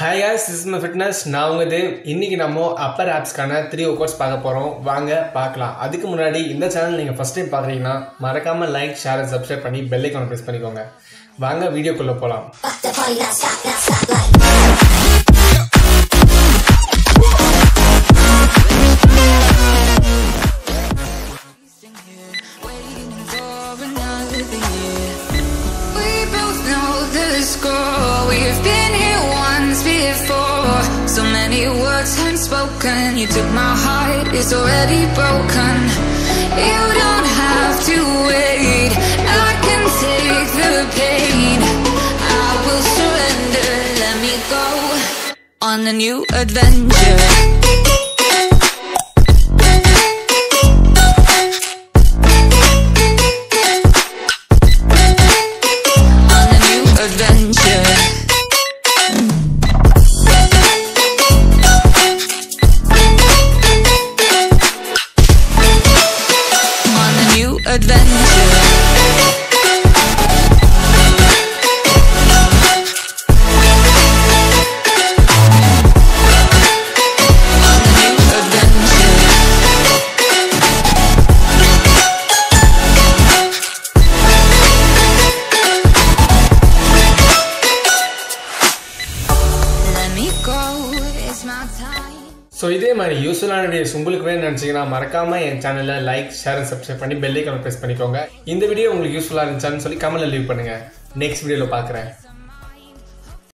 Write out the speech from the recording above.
Hi guys is my fitness நான் உங்கள் தேவ். இன்றைக்கி நம்ம அப்பர் ஆப்ஸ்க்கான த்ரீ ஒர்க்அவுட்ஸ் பார்க்க போகிறோம் வாங்க பார்க்கலாம். அதுக்கு முன்னாடி இந்த சேனல் நீங்கள் ஃபஸ்ட் டைம் பார்க்குறீங்கன்னா மறக்காமல் லைக் ஷேர் அண்ட் சப்ஸ்கிரைப் பண்ணி பெல் ஐக்கான ப்ரெஸ் பண்ணிக்கோங்க. வாங்க வீடியோக்குள்ளே போகலாம் We've been So many words unspoken. You took my heart, it's already broken. You don't have to wait. I can take the pain. I will surrender. Let me go on a new adventure. on a new adventure. Adventure. Let me go, it's my time. So இதே மாதிரி யூஸ்ஃபுல்லான videos உங்களுக்கு வேணும்னு நினச்சிங்கன்னா மறக்காமல் என் சேனலில் like share and subscribe பண்ணி பெல்லைக்கான ப்ரெஸ் பண்ணிக்கோங்க. இந்த வீடியோ உங்களுக்கு யூஸ்ஃபுல்லாக இருந்துச்சான்னு சொல்லி கமெண்ட்டில் லீவ் பண்ணுங்கள் நெக்ஸ்ட் வீடியோவில் பார்க்குறேன்